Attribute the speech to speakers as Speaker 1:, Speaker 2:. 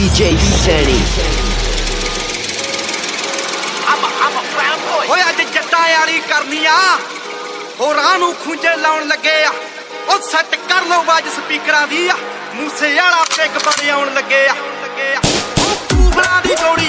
Speaker 1: ਸ਼ੈਣੀ
Speaker 2: ਓਏ ਅੱਜ ਜੱਟਾਂ ਵਾਲੀ ਕਰਨੀ ਆ ਹੋਰਾਂ ਨੂੰ ਖੁੰਝੇ ਲਾਉਣ ਲੱਗੇ ਆ ਉਹ ਸੈੱਟ ਕਰ ਲਓ ਬਾਜ ਸਪੀਕਰਾਂ ਦੀ ਆ ਮੂਸੇ ਵਾਲਾ ਪਿੱਕ ਬੜੇ ਆਉਣ ਲੱਗੇ ਆ ਲੱਗੇ ਆ ਉਹ ਕੂਬਲਾਂ ਦੀ ਜੋੜੀ